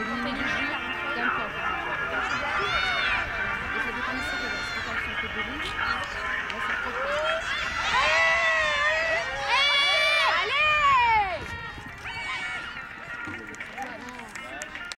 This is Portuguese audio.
Obrigada.